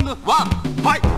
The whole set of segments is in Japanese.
ングワンフイト。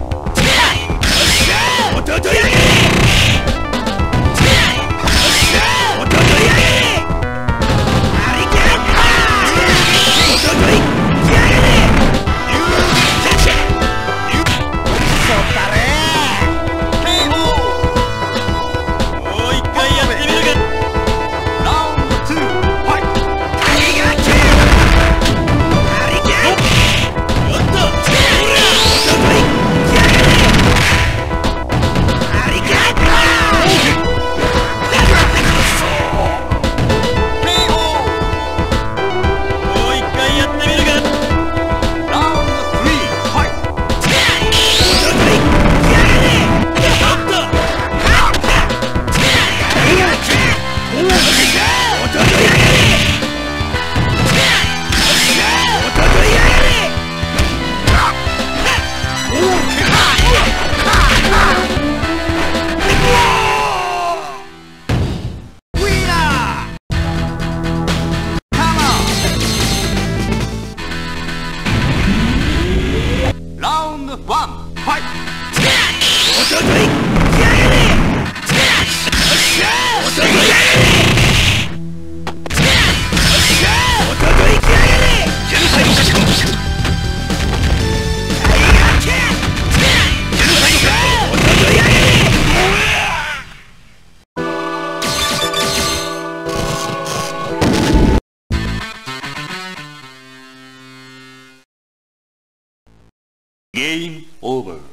Game over.